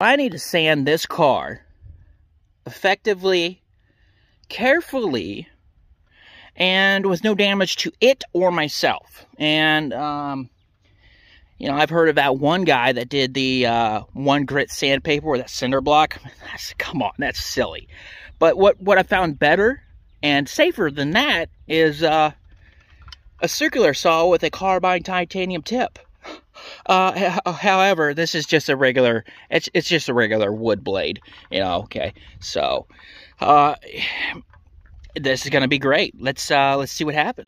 I need to sand this car effectively, carefully, and with no damage to it or myself. And, um, you know, I've heard of that one guy that did the uh, one grit sandpaper or that cinder block. That's, come on, that's silly. But what, what I found better and safer than that is uh, a circular saw with a carbide titanium tip. Uh, however, this is just a regular, it's, it's just a regular wood blade, you know, okay. So, uh, this is going to be great. Let's, uh, let's see what happens.